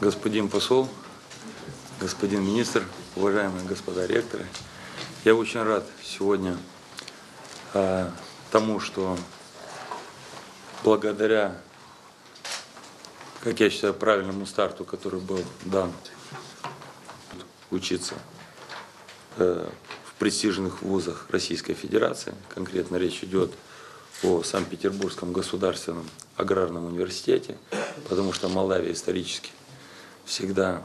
господин посол, господин министр, уважаемые господа ректоры. Я очень рад сегодня а, тому, что благодаря, как я считаю, правильному старту, который был дан учиться э, в престижных вузах Российской Федерации, конкретно речь идет о Санкт-Петербургском государственном аграрном университете, потому что Молдавия исторически всегда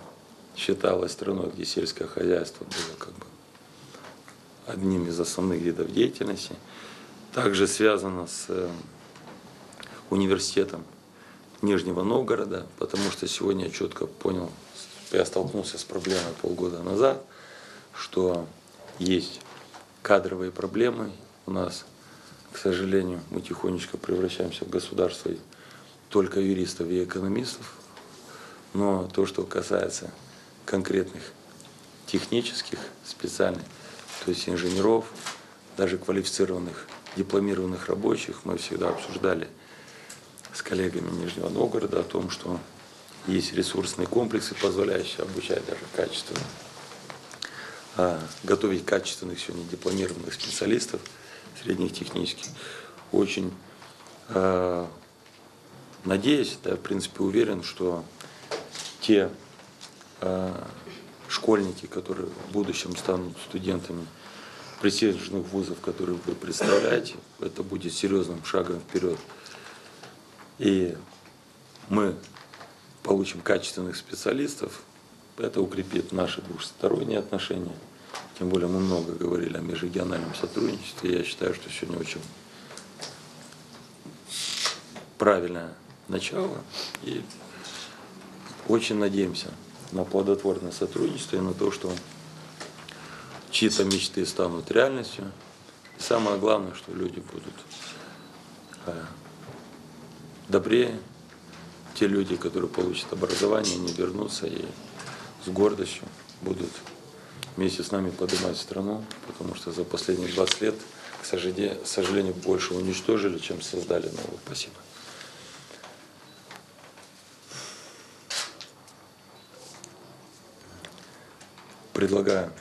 считалась страной, где сельское хозяйство было как бы одним из основных видов деятельности. Также связано с э, университетом Нижнего Новгорода, потому что сегодня я четко понял, я столкнулся с проблемой полгода назад, что есть кадровые проблемы у нас, к сожалению, мы тихонечко превращаемся в государство только юристов и экономистов, но то, что касается конкретных технических, специальных, то есть инженеров, даже квалифицированных дипломированных рабочих, мы всегда обсуждали с коллегами Нижнего Новгорода о том, что есть ресурсные комплексы, позволяющие обучать даже качественно, а, готовить качественных сегодня дипломированных специалистов, средних технических. Очень а, надеюсь, да, в принципе уверен, что те э, школьники, которые в будущем станут студентами престижных вузов, которые вы представляете, это будет серьезным шагом вперед. И мы получим качественных специалистов, это укрепит наши двухсторонние отношения. Тем более мы много говорили о межрегиональном сотрудничестве. Я считаю, что сегодня очень правильное начало. И очень надеемся на плодотворное сотрудничество и на то, что чьи-то мечты станут реальностью. И самое главное, что люди будут э, добрее. Те люди, которые получат образование, не вернутся и с гордостью будут вместе с нами поднимать страну, потому что за последние 20 лет, к сожалению, больше уничтожили, чем создали новую. Спасибо. Предлагаю,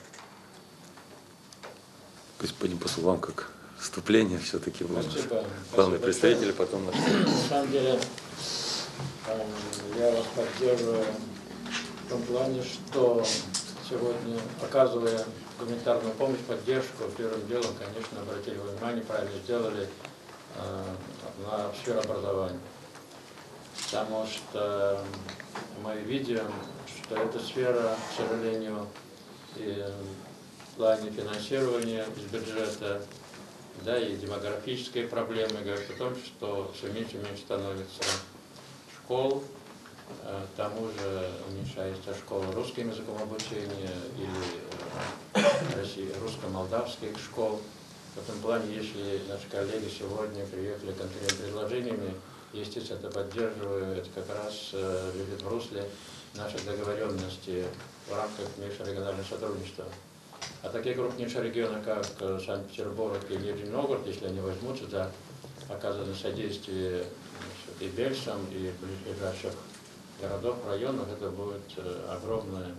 господин посол, вам как вступление все-таки вы главный представитель, потом наш. На самом деле, эм, я вас поддерживаю в том плане, что сегодня, оказывая гуманитарную помощь, поддержку, первым делом, конечно, обратили внимание, правильно сделали э, на сферу образования. Потому что мы видим, что эта сфера, к сожалению, и в плане финансирования из бюджета, да, и демографические проблемы говорят о том, что все меньше и меньше становится школ, э, к тому же уменьшается школа русским языком обучения или э, русско-молдавских школ. В этом плане, если наши коллеги сегодня приехали конкретными предложениями, естественно, это поддерживаю, это как раз э, лежит в русле наших договоренностей в рамках межрегионального сотрудничества. А такие крупнейшие регионы, как э, Санкт-Петербург и Нижний Новгород, если они возьмутся за оказанное содействие и Бельсам, и ближайших городов, районах, это будет э, огромная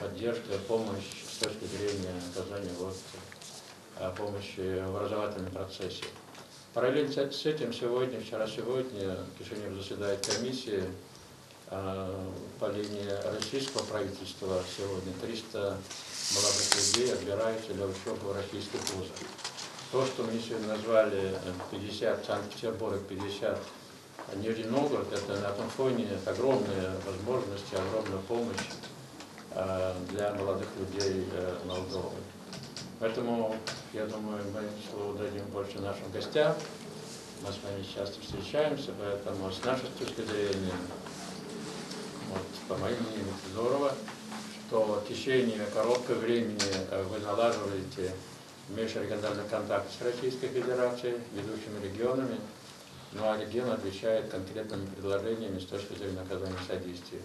поддержка, помощь с точки зрения оказания вот, э, помощи в образовательном процессе. Параллельно с этим сегодня, вчера-сегодня Кишинев заседает комиссия а, по линии российского правительства сегодня 300 молодых людей отбираются для учебы в российских вузах. То, что мы сегодня назвали 50 э, Санкт-Петербург, 50 Нижний Новгород, это на том фоне это огромные возможности, огромная помощь э, для молодых людей э, Молдовы. Поэтому, я думаю, мы слово дадим больше нашим гостям. Мы с вами часто встречаемся, поэтому с нашей точки зрения по моим мнениям, здорово, что в течение короткого времени э, вы налаживаете межрегиональный контакт с Российской Федерацией, ведущими регионами, ну а регион отвечает конкретными предложениями с точки зрения оказания содействия.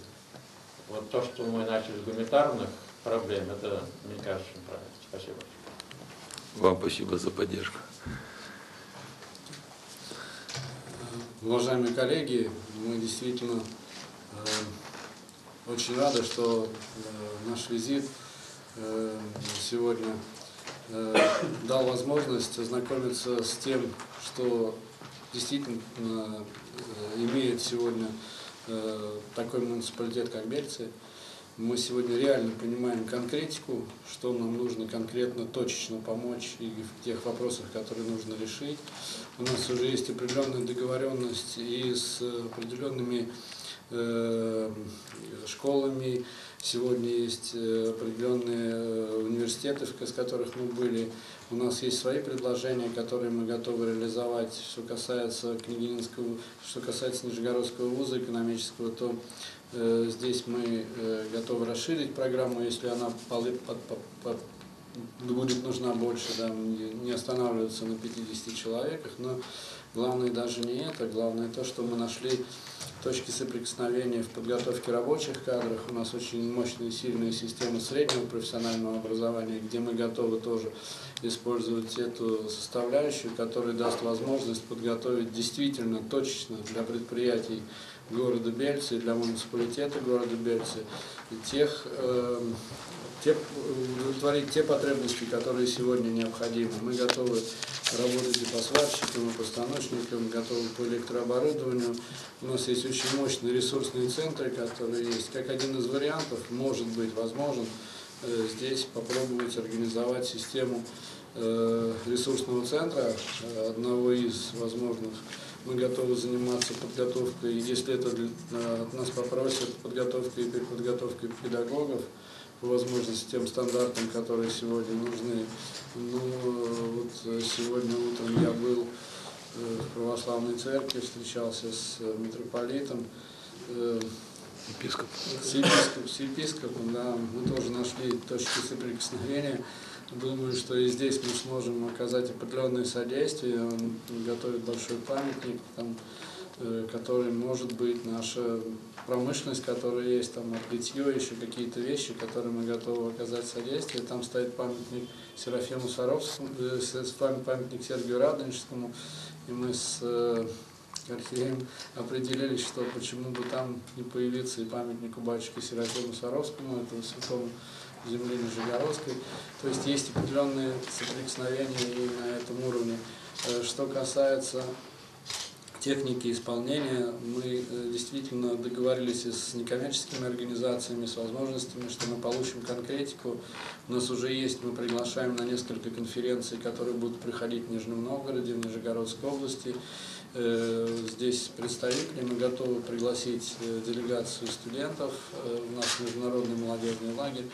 Вот то, что мы начали с гуманитарных проблем, это, мне кажется, очень правильно. Спасибо. Вам спасибо за поддержку. Уважаемые коллеги, мы действительно э, очень рады, что э, наш визит э, сегодня э, дал возможность ознакомиться с тем, что действительно имеет сегодня такой муниципалитет, как Бельцы. Мы сегодня реально понимаем конкретику, что нам нужно конкретно, точечно помочь и в тех вопросах, которые нужно решить. У нас уже есть определенная договоренность и с определенными школами. Сегодня есть э, определенные э, университеты, с которых мы были. У нас есть свои предложения, которые мы готовы реализовать. Что касается Княгининского, что касается Нижегородского вуза экономического, то э, здесь мы э, готовы расширить программу, если она полы- под- под- под- будет нужна больше, да, не останавливаться на 50 человеках, но главное даже не это, главное то, что мы нашли точки соприкосновения в подготовке рабочих кадров. У нас очень мощные, сильные системы среднего профессионального образования, где мы готовы тоже использовать эту составляющую, которая даст возможность подготовить действительно точечно для предприятий города Бельцы, для муниципалитета города Бельцы тех э, те, удовлетворить те потребности, которые сегодня необходимы. Мы готовы работать и по сварщикам, и по станочникам, готовы по электрооборудованию. У нас есть очень мощные ресурсные центры, которые есть. Как один из вариантов, может быть, возможен э, здесь попробовать организовать систему э, ресурсного центра, э, одного из возможных. Мы готовы заниматься подготовкой, если это э, от нас попросят, подготовкой и переподготовкой педагогов, возможности тем стандартам, которые сегодня нужны. Ну, вот э, сегодня утром я был э, в православной церкви, встречался с э, митрополитом, Епископ. с, епископ- с епископом, да, мы тоже нашли точки соприкосновения. Думаю, что и здесь мы сможем оказать определенное содействие. Он готовит большой памятник, там, который может быть наша промышленность, которая есть, там литье, еще какие-то вещи, которые мы готовы оказать содействие. Там стоит памятник Серафиму Саровскому, э, памятник Сергию Радонежскому, и мы с э, архиереем определились, что почему бы там не появиться и памятнику батюшке Серафиму Саровскому, этого святому земли Нижегородской. То есть есть определенные соприкосновения и на этом уровне. Э, Что касается техники исполнения, мы э, действительно договорились с некоммерческими организациями, с возможностями, что мы получим конкретику. У нас уже есть, мы приглашаем на несколько конференций, которые будут проходить в Нижнем Новгороде, в Нижегородской области. Э, Здесь представители, мы готовы пригласить э, делегацию студентов, у нас международный молодежный лагерь.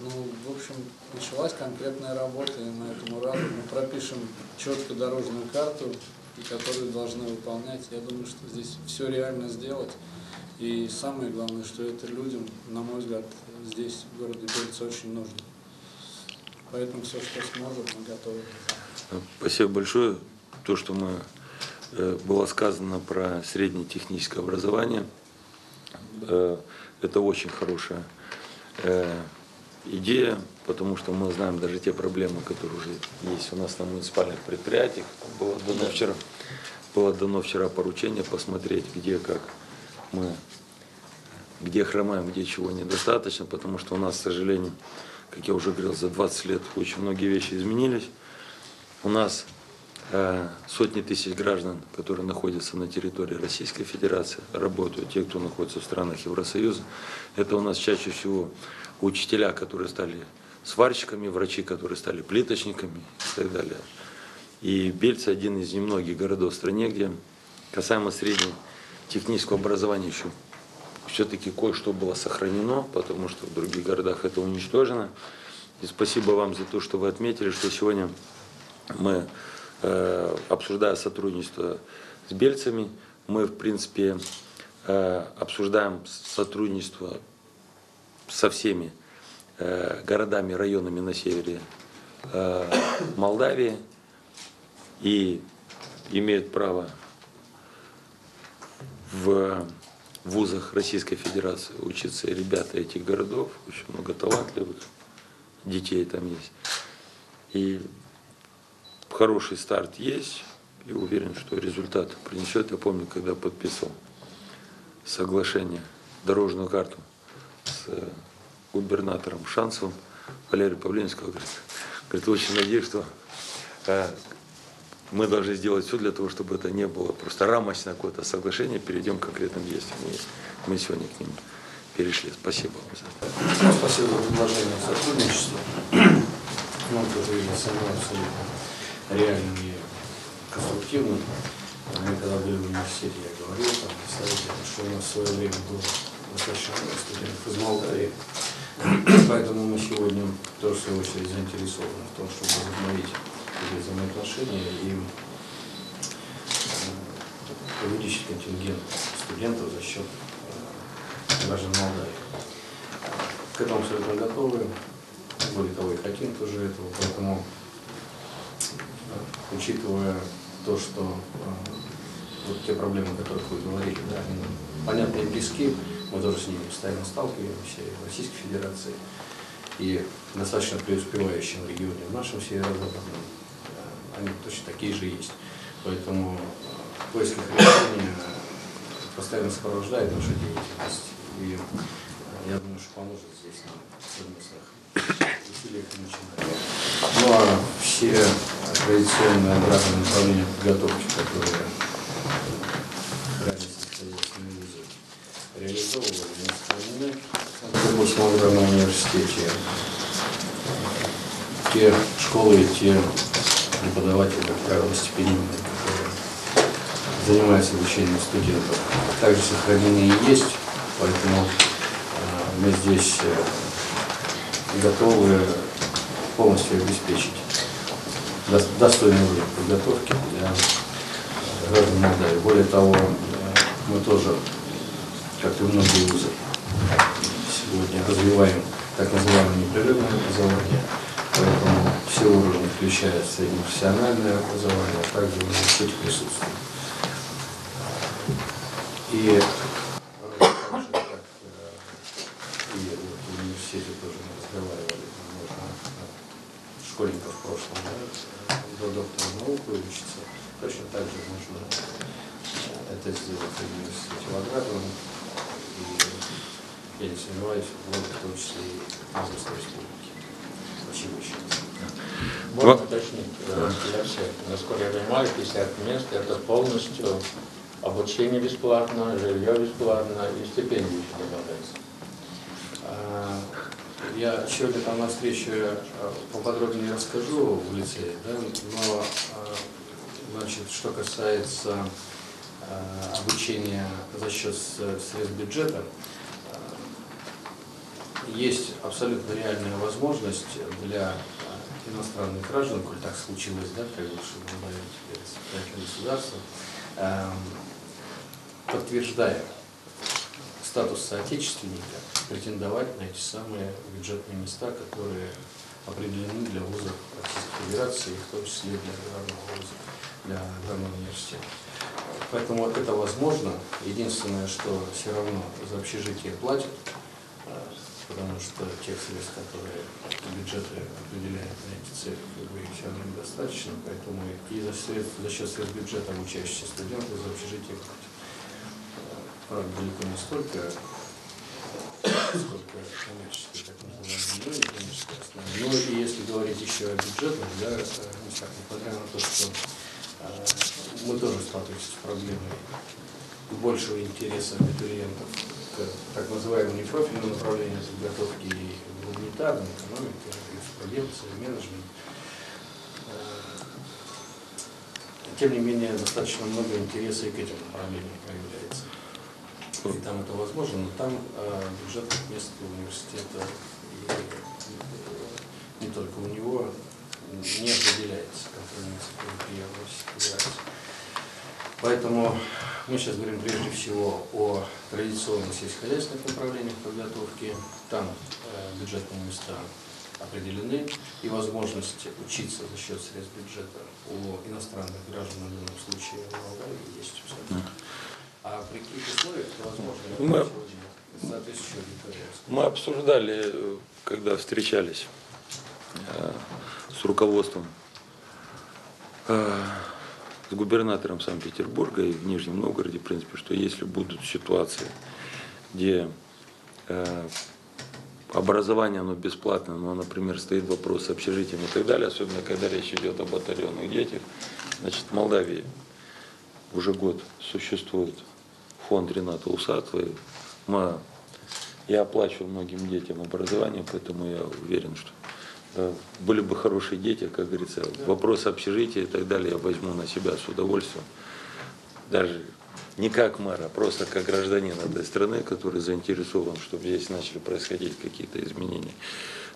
Ну, в общем, началась конкретная работа, и мы этому рады. Мы пропишем четко дорожную карту, и которые должны выполнять. Я думаю, что здесь все реально сделать. И самое главное, что это людям, на мой взгляд, здесь, в городе Бельце, очень нужно. Поэтому все, что сможем, мы готовы. Спасибо большое. То, что мы э, было сказано про среднее техническое образование, э, это очень хорошая э, идея, потому что мы знаем даже те проблемы, которые уже есть у нас на муниципальных предприятиях. Было дано вчера, было дано вчера поручение посмотреть, где как мы где хромаем, где чего недостаточно, потому что у нас, к сожалению, как я уже говорил, за 20 лет очень многие вещи изменились. У нас э, сотни тысяч граждан, которые находятся на территории Российской Федерации, работают, те, кто находится в странах Евросоюза. Это у нас чаще всего учителя, которые стали сварщиками, врачи, которые стали плиточниками и так далее. И Бельцы один из немногих городов в стране, где касаемо среднего технического образования еще все-таки кое-что было сохранено, потому что в других городах это уничтожено. И спасибо вам за то, что вы отметили, что сегодня мы, э, обсуждая сотрудничество с бельцами, мы, в принципе, э, обсуждаем сотрудничество со всеми э, городами, районами на севере э, Молдавии и имеют право в вузах Российской Федерации учатся ребята этих городов, очень много талантливых детей там есть. И хороший старт есть, и уверен, что результат принесет. Я помню, когда подписывал соглашение, дорожную карту э, губернатором Шансовым Валерий сказал, говорит, говорит, очень надеюсь, что э, мы должны сделать все для того, чтобы это не было просто рамочное какое-то соглашение, перейдем к конкретным действиям. И мы сегодня к ним перешли. Спасибо вам за это. Спасибо за предложение сотрудничества. Ну, со мной абсолютно реальным и конструктивным. Мы когда были в университете, я говорил там совете, что у нас в свое время было много студентов из Молдавии. Поэтому мы сегодня тоже в свою очередь заинтересованы в том, чтобы возобновить эти взаимоотношения и э, увеличить контингент студентов за счет э, граждан Молдавии. К этому абсолютно готовы. Более того, и хотим тоже этого. Поэтому, э, учитывая то, что э, вот те проблемы, о которых вы говорили, да, они понятны и близки, мы тоже с ними постоянно сталкиваемся и в Российской Федерации, и достаточно преуспевающем регионе, в нашем северо-западном, э, они точно такие же есть. Поэтому э, поиск их решения постоянно сопровождает нашу деятельность. И э, я думаю, что поможет здесь нам в совместных усилиях и начинаниях. Ну а все традиционные аграрные направления подготовки, которые ранее сельскохозяйственные вузы реализовывали, не сохранены в Петербургском аграрном университете. Те школы и те преподаватели, как правило, стипендийные, которые занимаются обучением студентов, также сохранены и есть, поэтому э, мы здесь э, готовы полностью обеспечить дос- достойный уровень подготовки для э, граждан Молдавии. Более того, мы тоже, как и многие вузы, сегодня развиваем так называемое непрерывное образование, поэтому все уровни, включая среднепрофессиональное образование, а также в университете присутствуют. И э, так же, как э, и вот в университете тоже мы разговаривали, можно э, школьников в прошлом, да, до доктора наук выучиться, точно так же можно э, это сделать в университете в Аграрном, и я не сомневаюсь, вот в том числе и Московской республики. Спасибо еще раз. Можно Во- уточнить всех. Насколько я понимаю, 50 мест это полностью обучение бесплатно, жилье бесплатно и стипендии еще добавляется. А, Я сегодня там на встрече э, поподробнее расскажу в лицее, да, но э, значит, что касается э, обучения за счет средств бюджета, э, есть абсолютно реальная возможность для иностранных граждан, коль так случилось, да, как бы, что Молдавия теперь самостоятельное государство, эм, подтверждая статус соотечественника, претендовать на эти самые бюджетные места, которые определены для вузов Российской Федерации, в том числе для аграрного вуза, для аграрного университета. Поэтому это возможно. Единственное, что все равно за общежитие платят, потому что тех средств, которые бюджеты определяют на эти цели, как бы их все равно недостаточно, поэтому и за, средств, за счет средств бюджета обучающиеся студенты за общежитие платят. Э, Правда, далеко не столько, сколько коммерческие, так называемые, ну, коммерческие основы. Ну и если говорить еще о бюджетных, да, э, местах, несмотря на то, что э, мы тоже сталкиваемся с проблемой большего интереса абитуриентов так называемому непрофильному направлению подготовки и гуманитарной экономики, юриспруденции, менеджмент. Э, Тем не менее, достаточно много интереса и к этим направлениям проявляется. И там это возможно, но там э, бюджетных мест университета и э, не только у него не определяется, как Федерации. Поэтому мы сейчас говорим прежде всего о традиционных сельскохозяйственных направлениях подготовки. Там э, бюджетные места определены, и возможность учиться за счет средств бюджета у иностранных граждан в данном случае в Молдавии есть абсолютно. А при каких условиях это возможно? Мы- соответствующую. Мы обсуждали, когда встречались э, с руководством, э, с губернатором Санкт-Петербурга и в Нижнем Новгороде, в принципе, что если будут ситуации, где э, образование оно бесплатное, но, например, стоит вопрос с общежитием и так далее, особенно когда речь идет об батальонных детях. Значит, в Молдавии уже год существует фонд Рената Усатова. Мы, я оплачиваю многим детям образование, поэтому я уверен, что были бы хорошие дети, как говорится, вопрос общежития и так далее я возьму на себя с удовольствием. Даже не как мэр, а просто как гражданин этой страны, который заинтересован, чтобы здесь начали происходить какие-то изменения.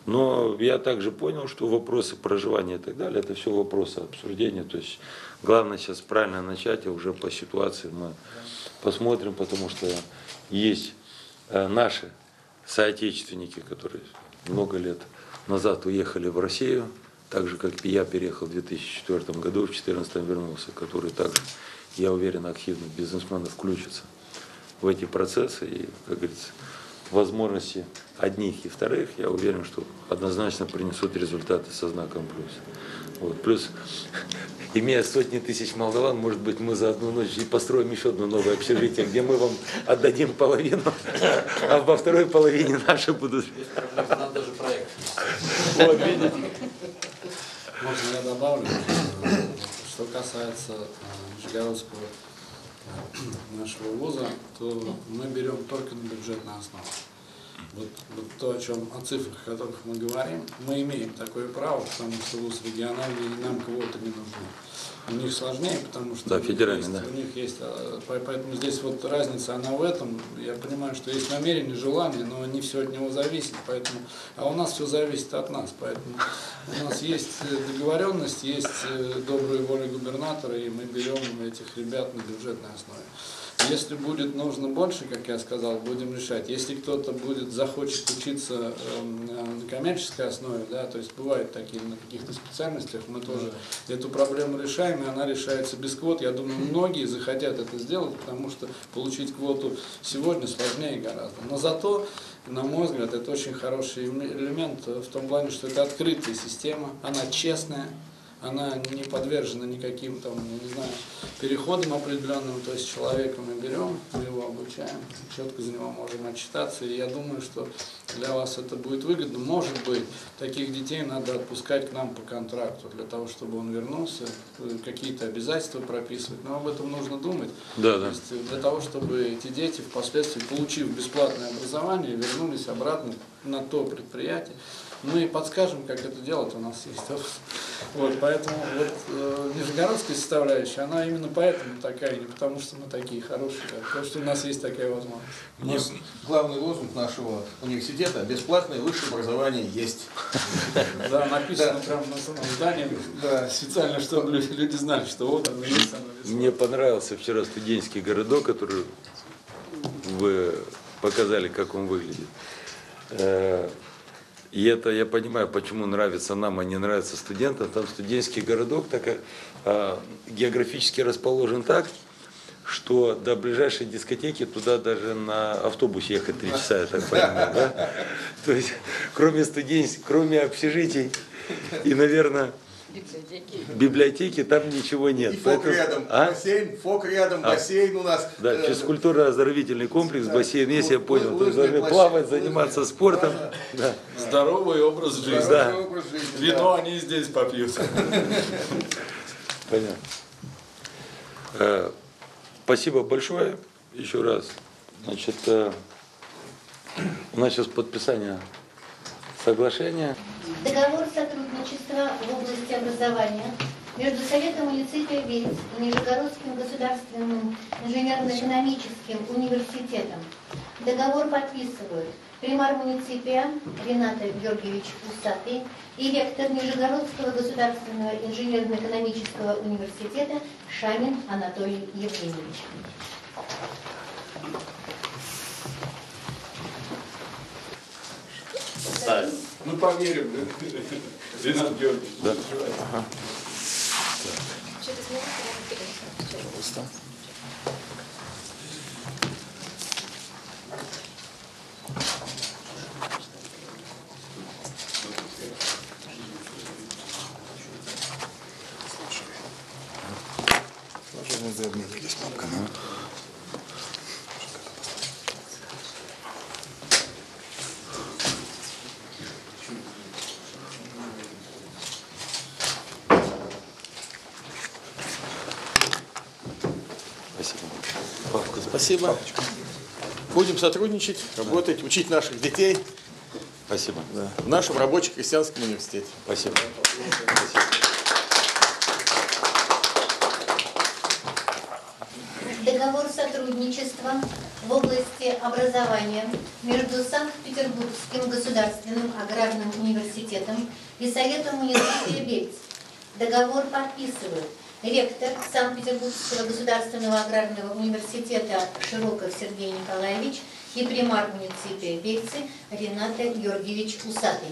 Но я также понял, что вопросы проживания и так далее, это все вопросы обсуждения. То есть главное сейчас правильно начать, а уже по ситуации мы посмотрим, потому что есть э, наши соотечественники, которые много лет назад уехали в Россию, так же, как и я переехал в 2004 году, в 2014 вернулся, которые также, я уверен, активно бизнесмены включатся в эти процессы и, как говорится, возможности одних и вторых, я уверен, что однозначно принесут результаты со знаком плюс. Вот. Плюс, имея сотни тысяч молдаван, может быть, мы за одну ночь и построим еще одно новое общежитие, где мы вам отдадим половину, а во второй половине наши будут. Даже проект. Можно я добавлю, что касается э, Нижегородского э, нашего вуза, то мы берем только на бюджетной основе. Вот, вот то, о чем, о цифрах, о которых мы говорим, мы имеем такое право, потому что вуз региональный, и нам квоты не нужны. У них сложнее, потому что Да, у них есть- да. у них есть, по- поэтому здесь вот разница, она в этом. Я понимаю, что есть намерение, желание, но не все от него зависит, поэтому, а у нас все зависит от нас, поэтому у нас есть э, договоренность, есть э, добрая воля губернатора, и мы берем этих ребят на бюджетной основе. Если будет нужно больше, как я сказал, будем решать. Если кто-то будет, захочет учиться эм, на коммерческой основе, да, то есть бывают такие на каких-то специальностях, мы тоже эту проблему решаем, и она решается без квот. Я думаю, многие захотят это сделать, потому что получить квоту сегодня сложнее гораздо. Но зато, на мой взгляд, это очень хороший элем- элемент в том плане, что это открытая система, она честная, она не подвержена никаким там, я не знаю, переходам определенным, то есть человека мы берем, мы его обучаем, четко за него можем отчитаться, и я думаю, что для вас это будет выгодно. Может быть, таких детей надо отпускать к нам по контракту, для того, чтобы он вернулся, какие-то обязательства прописывать, но об этом нужно думать. Да, То да. есть э, для того, чтобы эти дети впоследствии, получив бесплатное образование, вернулись обратно на то предприятие. Мы подскажем, как это делать, у нас есть опыт. Вот, поэтому вот э, нижегородская составляющая, она именно поэтому такая, не потому что мы такие хорошие, а потому что у нас есть такая возможность. У нас главный лозунг нашего университета – бесплатное высшее образование есть. Да, написано прямо на самом здании, Да. специально, чтобы люди, знали, что вот оно есть. Мне понравился вчера студенческий городок, который вы показали, как он выглядит. И это я понимаю, почему нравится нам, а не нравится студентам. Там студенческий городок так, э, географически расположен так, что до ближайшей дискотеки туда даже на автобусе ехать три часа, я так понимаю. Да? То есть, кроме студенческих, кроме общежитий и, наверное, библиотеки, там ничего нет. И фок Поэтому- рядом, А? бассейн, фок рядом, А. бассейн у нас. Да, Э, физкультурно-оздоровительный комплекс, да. бассейн есть, я понял. То есть лыжная должны площадка, плавать, лыжная. заниматься спортом. Да. Здоровый образ жизни. здоровый да. образ жизни, да. Вино они здесь попьют. Понятно. Э, Спасибо большое еще раз. Значит, э, у нас сейчас подписание соглашения. Договор сотрудничества в области образования между Советом муниципия ВИЦ и Нижегородским государственным инженерно-экономическим университетом. Договор подписывают примар муниципия Рената Георгиевич Усатый и ректор Нижегородского государственного инженерно-экономического университета Шамин Анатолий Евгеньевич. Ну поверим. Ренат Георгиевич. Да. Ага. Пожалуйста. Сложение заодно. Видишь, папка, ну. Спасибо. Будем сотрудничать, работать, учить наших детей Спасибо. да, в нашем рабоче-крестьянском университете. Спасибо. Договор сотрудничества в области образования между Санкт-Петербургским государственным аграрным университетом и Советом муниципия Бельц. Договор подписывают ректор Санкт-Петербургского государственного аграрного университета Широков Сергей Николаевич и примар муниципия Бельцы Рената Георгиевич Усатый.